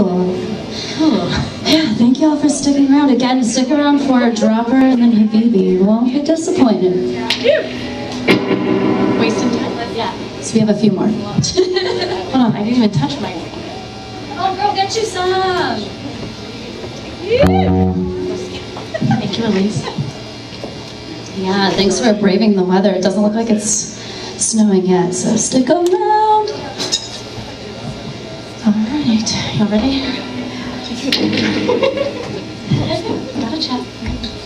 cool. Cool. Yeah, thank y'all for sticking around. Again, stick around for a Dropper and then Habibi. You won't be disappointed. Wasting time? Yeah. So we have a few more. Hold on, I didn't even touch my. Oh, girl, get you some. Thank you, Elise. Yeah, thanks for braving the weather. It doesn't look like it's snowing yet, so stick around. All right, y'all ready? Gotta chat.